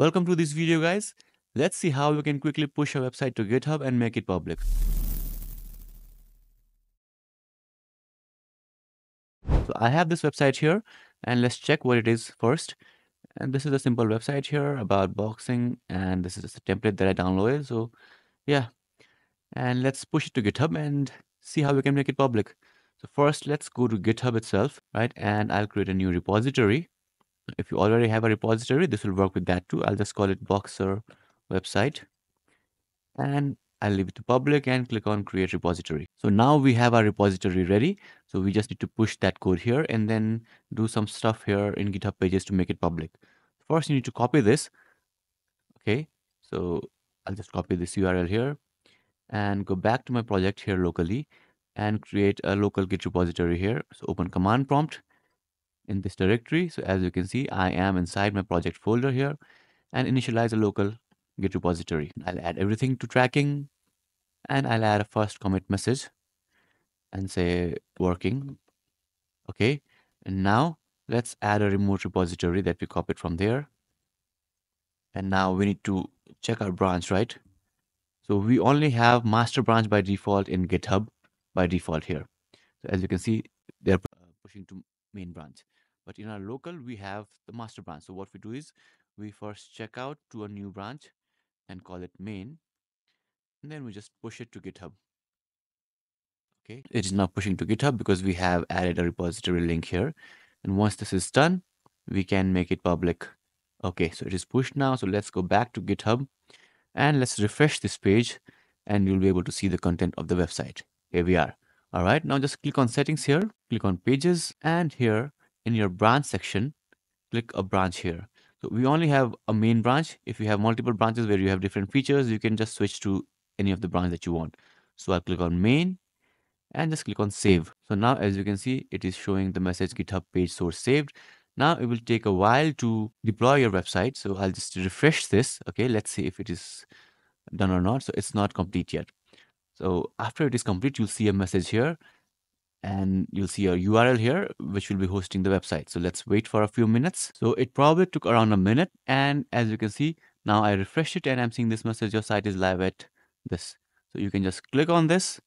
Welcome to this video guys. Let's see how we can quickly push a website to GitHub and make it public. So I have this website here and let's check what it is first. And this is a simple website here about boxing and this is just a template that I downloaded. So yeah, and let's push it to GitHub and see how we can make it public. So first let's go to GitHub itself, right? And I'll create a new repository. If you already have a repository, this will work with that too. I'll just call it Boxer website and I'll leave it to public and click on create repository. So now we have our repository ready. So we just need to push that code here and then do some stuff here in GitHub pages to make it public. First, you need to copy this. Okay, so I'll just copy this URL here and go back to my project here locally and create a local git repository here. So open command prompt in this directory. So as you can see, I am inside my project folder here and initialize a local git repository. I'll add everything to tracking and I'll add a first commit message and say working. Okay. And now let's add a remote repository that we copied from there. And now we need to check our branch, right? So we only have master branch by default in GitHub by default here. So as you can see, they're pushing to main branch. But in our local, we have the master branch. So what we do is we first check out to a new branch and call it main. And then we just push it to GitHub. Okay, it is now pushing to GitHub because we have added a repository link here. And once this is done, we can make it public. Okay, so it is pushed now. So let's go back to GitHub and let's refresh this page and you'll be able to see the content of the website. Here we are. All right, now just click on settings here, click on pages and here in your branch section, click a branch here. So we only have a main branch. If you have multiple branches where you have different features, you can just switch to any of the branch that you want. So I'll click on main and just click on save. So now as you can see, it is showing the message GitHub page source saved. Now it will take a while to deploy your website. So I'll just refresh this. Okay, let's see if it is done or not. So it's not complete yet. So after it is complete, you'll see a message here and you'll see a URL here, which will be hosting the website. So let's wait for a few minutes. So it probably took around a minute. And as you can see, now I refresh it and I'm seeing this message, your site is live at this. So you can just click on this.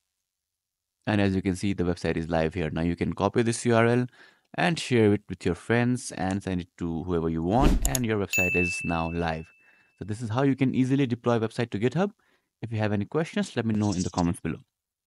And as you can see, the website is live here. Now you can copy this URL and share it with your friends and send it to whoever you want. And your website is now live. So this is how you can easily deploy website to GitHub. If you have any questions, let me know in the comments below.